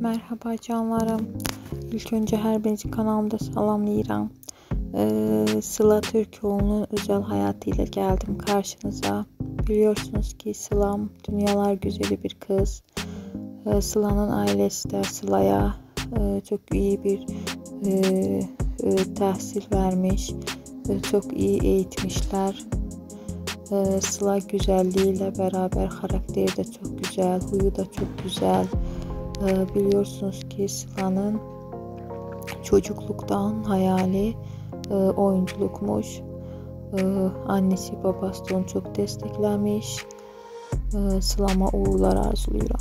Merhaba canlarım. İlk önce her birinizi kanalımda salamlayıram. Ee, Sıla Türkoğlu'nun özel hayatıyla geldim karşınıza. Biliyorsunuz ki Sıla'm dünyalar güzeli bir kız. Ee, Sıla'nın ailesi de Sıla'ya e, çok iyi bir e, e, tahsil vermiş. E, çok iyi eğitmişler. E, Sıla güzelliğiyle beraber karakteri de çok güzel, huyu da çok güzel. E, biliyorsunuz ki Sıla'nın çocukluktan hayali e, oyunculukmuş. E, annesi babası onu çok desteklemiş. E, Sıla'ma uğurlar arzuluyorum.